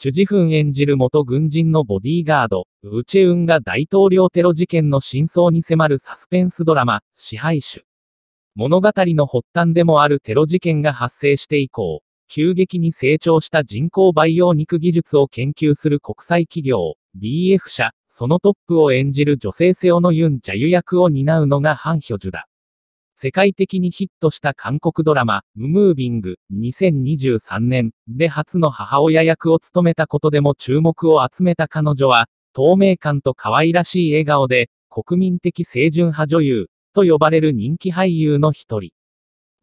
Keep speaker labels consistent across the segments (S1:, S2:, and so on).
S1: チュジフン演じる元軍人のボディーガード、ウチェウンが大統領テロ事件の真相に迫るサスペンスドラマ、支配種。物語の発端でもあるテロ事件が発生して以降、急激に成長した人工培養肉技術を研究する国際企業、BF 社、そのトップを演じる女性セオのユン・ジャユ役を担うのがハン・ヒョジュだ。世界的にヒットした韓国ドラマ、ムムービング、2023年で初の母親役を務めたことでも注目を集めた彼女は、透明感と可愛らしい笑顔で、国民的清純派女優、と呼ばれる人気俳優の一人。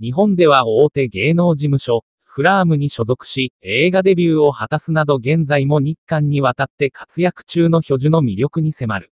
S1: 日本では大手芸能事務所、フラームに所属し、映画デビューを果たすなど現在も日韓にわたって活躍中の巨樹の魅力に迫る。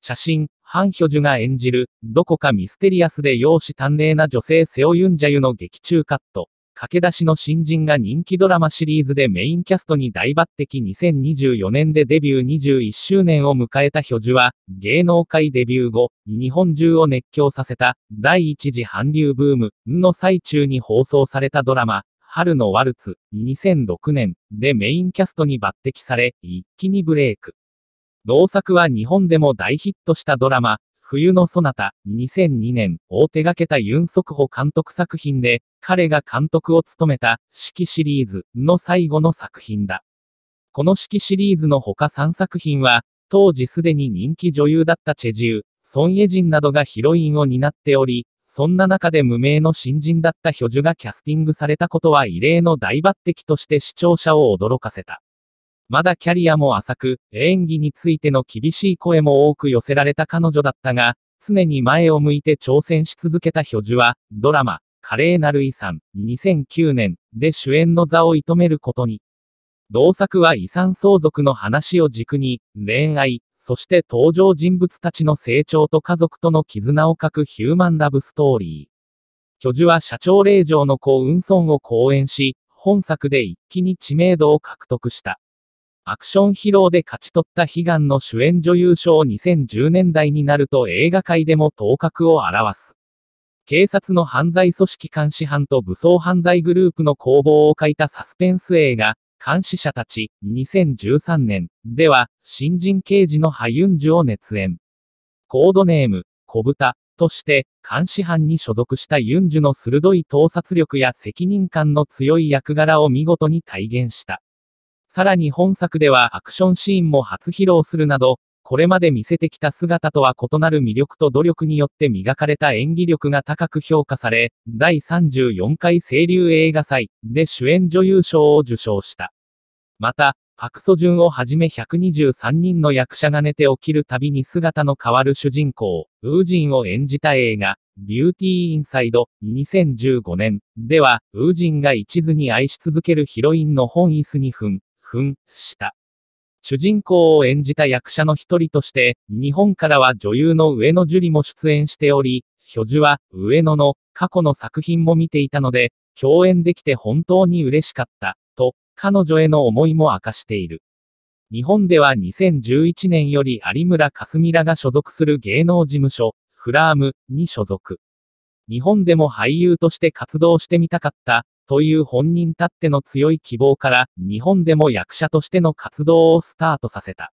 S1: 写真、ハン・ヒョジュが演じる、どこかミステリアスで容姿端麗な女性セオユンジャユの劇中カット。駆け出しの新人が人気ドラマシリーズでメインキャストに大抜擢2024年でデビュー21周年を迎えたヒョジュは、芸能界デビュー後、日本中を熱狂させた、第一次韓流ブームの最中に放送されたドラマ、春のワルツ、2006年でメインキャストに抜擢され、一気にブレイク。同作は日本でも大ヒットしたドラマ、冬のソナタ、2002年を手掛けたユン・ソクホ監督作品で、彼が監督を務めた、四季シリーズの最後の作品だ。この四季シリーズの他3作品は、当時すでに人気女優だったチェジュー、ソン・エジンなどがヒロインを担っており、そんな中で無名の新人だったヒョジュがキャスティングされたことは異例の大抜擢として視聴者を驚かせた。まだキャリアも浅く、演技についての厳しい声も多く寄せられた彼女だったが、常に前を向いて挑戦し続けた巨樹は、ドラマ、華麗なる遺産、2009年で主演の座を射止めることに。同作は遺産相続の話を軸に、恋愛、そして登場人物たちの成長と家族との絆を書くヒューマンラブストーリー。巨樹は社長令嬢の子ウンソンを講演し、本作で一気に知名度を獲得した。アクション披露で勝ち取った悲願の主演女優賞2010年代になると映画界でも頭角を現す。警察の犯罪組織監視班と武装犯罪グループの攻防を書いたサスペンス映画、監視者たち、2013年では、新人刑事のハユンジュを熱演。コードネーム、小豚として、監視班に所属したユンジュの鋭い盗撮力や責任感の強い役柄を見事に体現した。さらに本作ではアクションシーンも初披露するなど、これまで見せてきた姿とは異なる魅力と努力によって磨かれた演技力が高く評価され、第34回清流映画祭で主演女優賞を受賞した。また、パクソジュンをはじめ123人の役者が寝て起きるたびに姿の変わる主人公、ウージンを演じた映画、ビューティーインサイド、2015年では、ウージンが一途に愛し続けるヒロインの本椅子に踏ん、扮した。主人公を演じた役者の一人として、日本からは女優の上野樹里も出演しており、巨樹は、上野の過去の作品も見ていたので、共演できて本当に嬉しかった、と、彼女への思いも明かしている。日本では2011年より有村架純らが所属する芸能事務所、フラームに所属。日本でも俳優として活動してみたかった、という本人たっての強い希望から、日本でも役者としての活動をスタートさせた。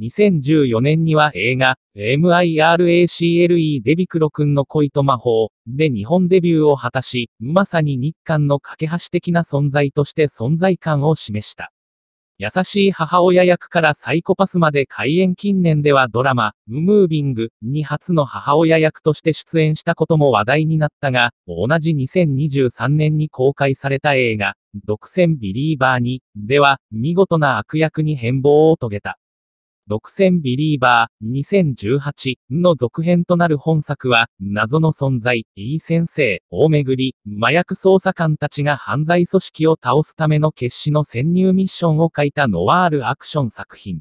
S1: 2014年には映画、MIRACLE デビクロ君の恋と魔法で日本デビューを果たし、まさに日韓の架け橋的な存在として存在感を示した。優しい母親役からサイコパスまで開演近年ではドラマ、ムムービングに初の母親役として出演したことも話題になったが、同じ2023年に公開された映画、独占ビリーバーに、では、見事な悪役に変貌を遂げた。独占ビリーバー2018の続編となる本作は、謎の存在、イー先生、大巡り、麻薬捜査官たちが犯罪組織を倒すための決死の潜入ミッションを書いたノワールアクション作品。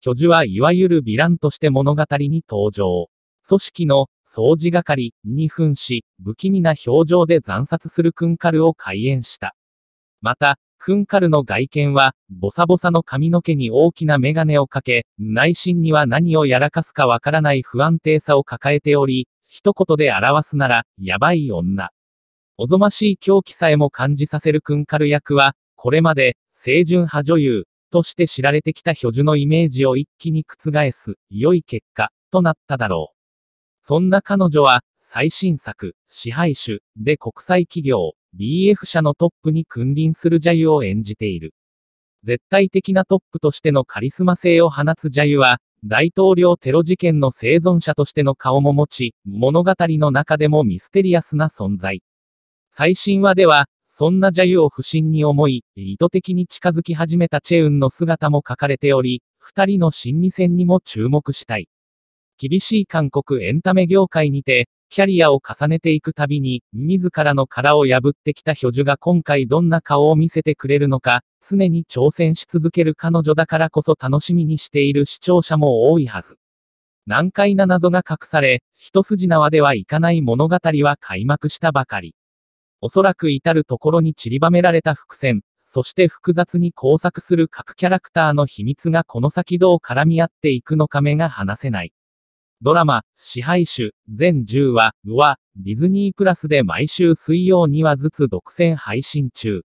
S1: 巨樹はいわゆるヴィランとして物語に登場。組織の掃除係に扮し、不気味な表情で惨殺するクンカルを開演した。また、フンカルの外見は、ボサボサの髪の毛に大きなメガネをかけ、内心には何をやらかすかわからない不安定さを抱えており、一言で表すなら、やばい女。おぞましい狂気さえも感じさせるクンカル役は、これまで、清純派女優、として知られてきた巨樹のイメージを一気に覆す、良い結果、となっただろう。そんな彼女は、最新作、支配種、で国際企業、BF 社のトップに君臨する女優を演じている。絶対的なトップとしてのカリスマ性を放つ女優は、大統領テロ事件の生存者としての顔も持ち、物語の中でもミステリアスな存在。最新話では、そんな女優を不審に思い、意図的に近づき始めたチェウンの姿も書かれており、二人の心理戦にも注目したい。厳しい韓国エンタメ業界にて、キャリアを重ねていくたびに、自らの殻を破ってきた巨樹が今回どんな顔を見せてくれるのか、常に挑戦し続ける彼女だからこそ楽しみにしている視聴者も多いはず。難解な謎が隠され、一筋縄ではいかない物語は開幕したばかり。おそらく至るところに散りばめられた伏線、そして複雑に工作する各キャラクターの秘密がこの先どう絡み合っていくのか目が離せない。ドラマ、支配種、全10話、は、ディズニープラスで毎週水曜2話ずつ独占配信中。